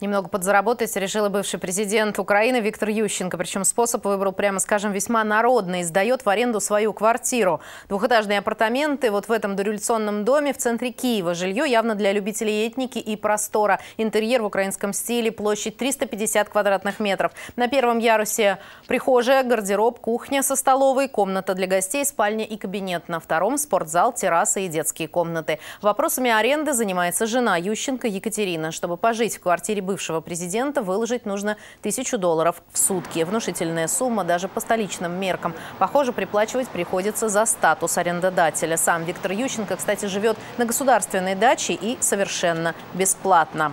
Немного подзаработать решил бывший президент Украины Виктор Ющенко. Причем способ выбрал, прямо скажем, весьма народный. Сдает в аренду свою квартиру. Двухэтажные апартаменты вот в этом дореволюционном доме в центре Киева. Жилье явно для любителей этники и простора. Интерьер в украинском стиле, площадь 350 квадратных метров. На первом ярусе прихожая, гардероб, кухня со столовой, комната для гостей, спальня и кабинет. На втором спортзал, терраса и детские комнаты. Вопросами аренды занимается жена Ющенко Екатерина. Чтобы пожить в квартире бывшего президента выложить нужно тысячу долларов в сутки. Внушительная сумма даже по столичным меркам. Похоже, приплачивать приходится за статус арендодателя. Сам Виктор Ющенко, кстати, живет на государственной даче и совершенно бесплатно.